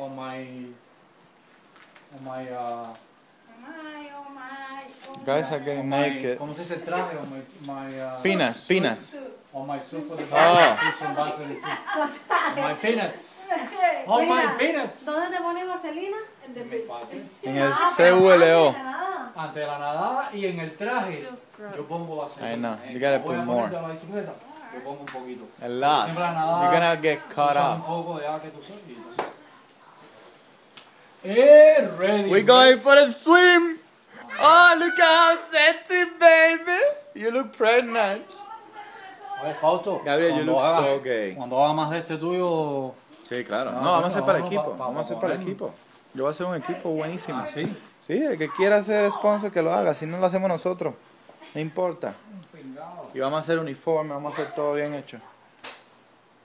on my on my uh, my, oh my, oh Guys are getting naked. ¿cómo se dice traje? On my my uh, Peanuts, peanuts. on my suit for the Oh. put some vaseline too. On my peanuts. On my peanuts. ¿Dónde te pones vaselina? En el Ah, CULO. de nada. Ante la nadada y en el traje yo pongo vaselina. I know, Eh, you gotta voy a put poner more. yo pongo un poquito. A lot. You're gonna get caught usa un up. poco de agua que tú sabes. Y entonces- Eh, ready. We're going for a swim. Oh, look at how sexy, baby. You look pregnant. Oye, Fausto. Gabriel, you look haga- so gay. Cuando haga más de este tuyo. Sí, claro. No, No, vamos a hacer para el equipo. pa- pa- Vamos a hacer pa- para el equipo. Yo voy a hacer un equipo buenísimo. Ah, sí. Sí, el que quiera ser sponsor que lo haga. Si no lo hacemos nosotros, no importa. Y vamos a hacer uniforme, vamos a hacer todo bien hecho.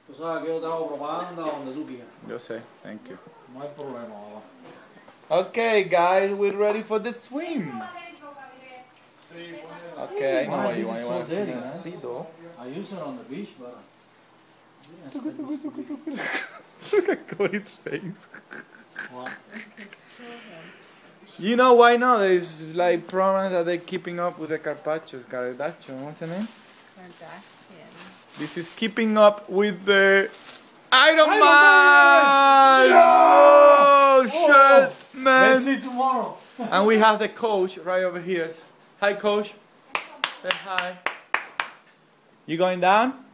Tú sabes que yo te hago propaganda donde tú quieras. Yo sé. Thank you. No hay problema, papá. Okay, guys, we're ready for the swim. Okay, I know Why what you want. You want to see the man? speedo. I use it on the beach, but. Look at Cody's face. What? You know why not? There's like problems that they're keeping up with the Carpachos. Kardashian, what's the name? Kardashian. This is keeping up with the Iron, Iron Man! Oh, oh, shit, man! Let's see tomorrow. And we have the coach right over here. Hi, coach. Say hi. You going down?